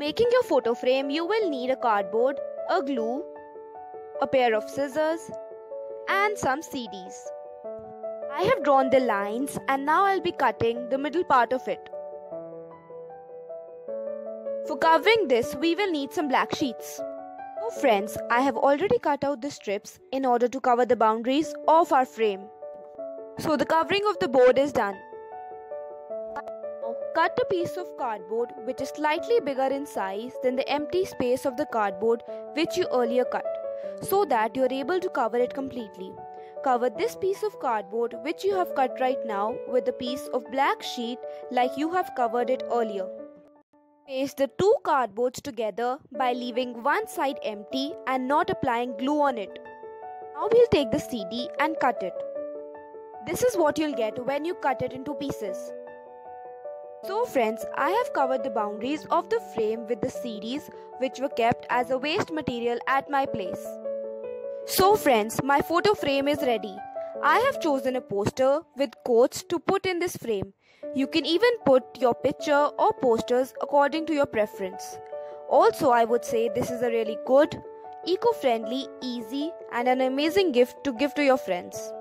making your photo frame, you will need a cardboard, a glue, a pair of scissors, and some CDs. I have drawn the lines and now I'll be cutting the middle part of it. For covering this, we will need some black sheets. So friends, I have already cut out the strips in order to cover the boundaries of our frame. So the covering of the board is done. Cut a piece of cardboard which is slightly bigger in size than the empty space of the cardboard which you earlier cut so that you are able to cover it completely. Cover this piece of cardboard which you have cut right now with a piece of black sheet like you have covered it earlier. Paste the two cardboards together by leaving one side empty and not applying glue on it. Now we'll take the CD and cut it. This is what you'll get when you cut it into pieces. So friends, I have covered the boundaries of the frame with the CDs which were kept as a waste material at my place. So friends, my photo frame is ready. I have chosen a poster with quotes to put in this frame. You can even put your picture or posters according to your preference. Also, I would say this is a really good, eco friendly, easy, and an amazing gift to give to your friends.